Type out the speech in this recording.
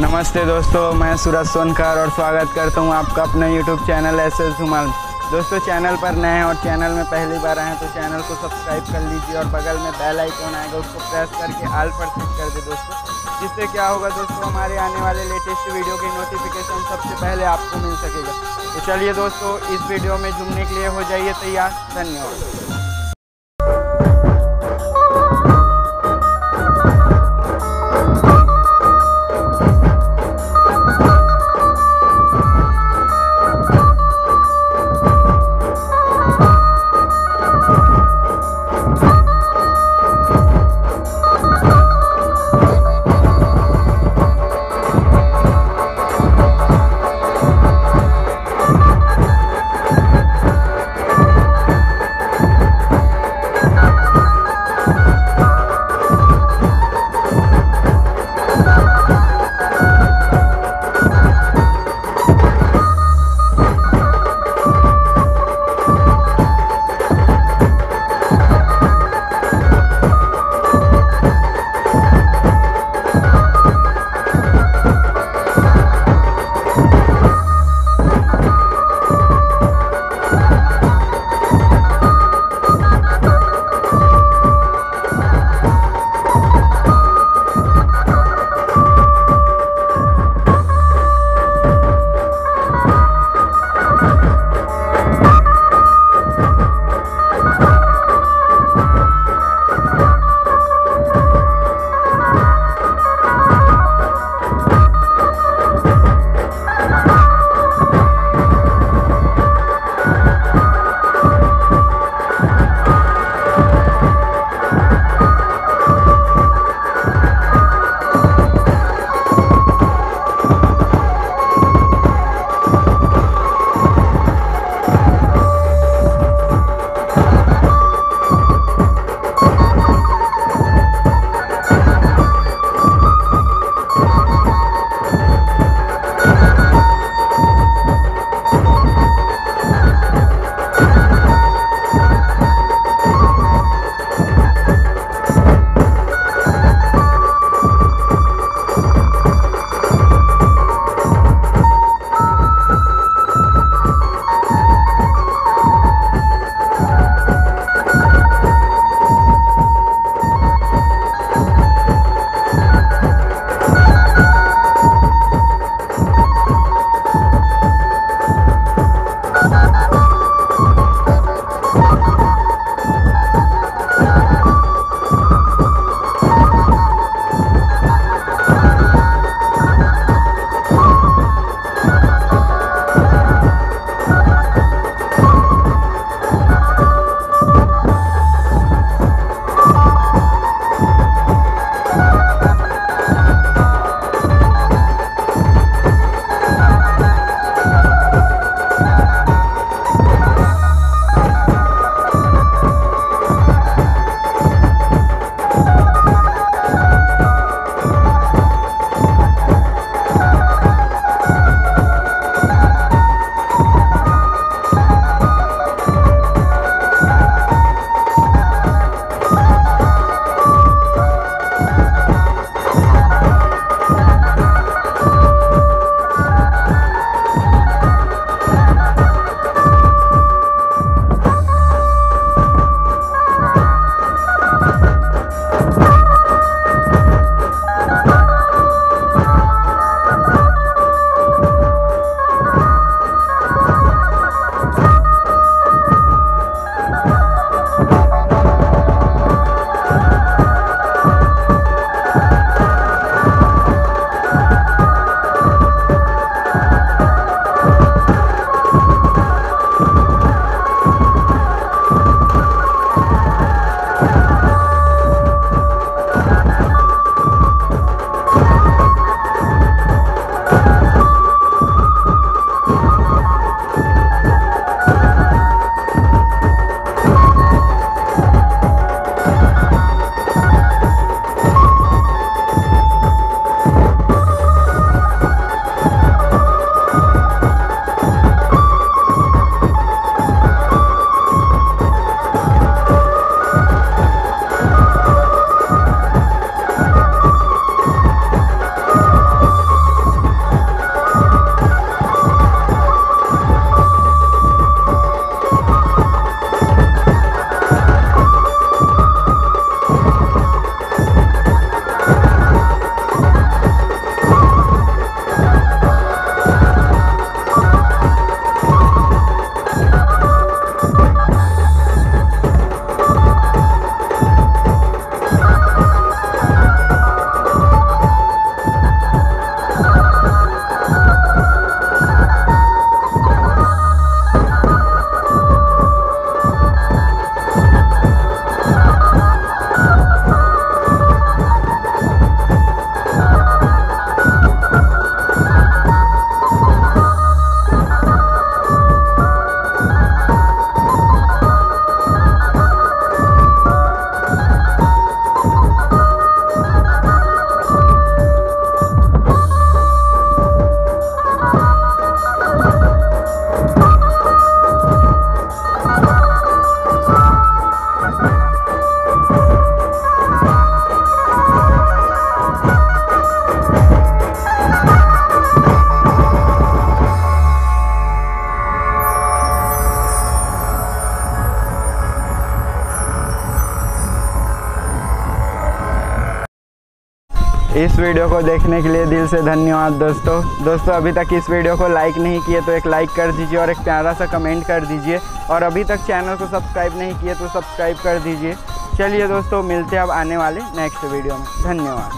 नमस्ते दोस्तों, मैं सूरज सोनकर और स्वागत करता हूँ आपका अपने YouTube channel S S Dhumal. दोस्तों चैनल पर नए हैं और चैनल में पहली बार आए हैं तो चैनल को सब्सक्राइब कर लीजिए और बगल में बेल आइकॉन आएगा, उसको प्रेस करके आल पर सेट कर दे दोस्तों। जिससे क्या होगा दोस्तों, हमारे आने वाले लेटेस्ट वीडियो की नोटिफिकेशन सबसे पहले आपको मिल सकेगा। तो चलिए दोस्तों, इस वीडियो में झूमने के लिए हो जाइए तैयार। धन्यवाद। इस वीडियो को देखने के लिए दिल से धन्यवाद दोस्तों। दोस्तों, अभी तक इस वीडियो को लाइक नहीं किए तो एक लाइक कर दीजिए और एक प्यारा सा कमेंट कर दीजिए। और अभी तक चैनल को सब्सक्राइब नहीं किए तो सब्सक्राइब कर दीजिए। चलिए दोस्तों, मिलते हैं अब आने वाले नेक्स्ट वीडियो में। धन्यवाद।